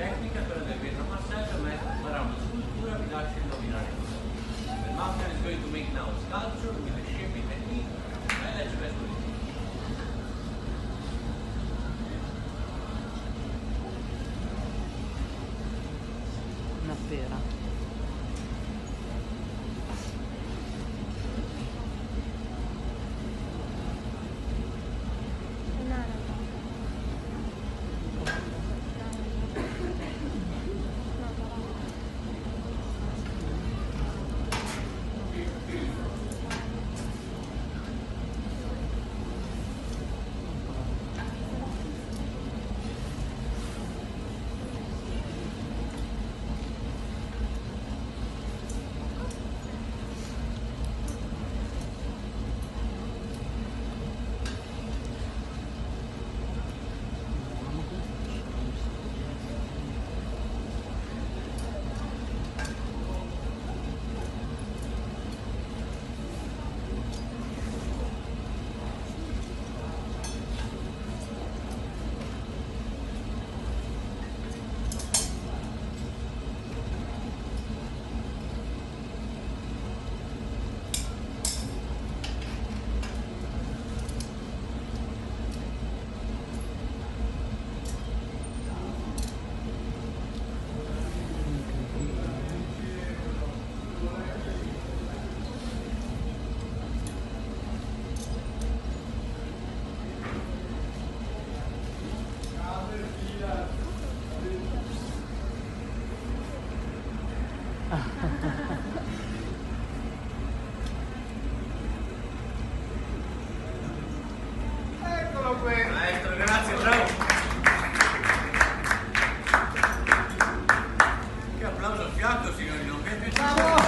tecnica è quella del vetro massaggio, ma farà una scultura vi lascia indovinare cosa. The master is going to make now a sculpture with a shape in the knee and a chest position. Una pera. comunque. Maestro, grazie, bravo. Che applauso al fianco, signori, bravo!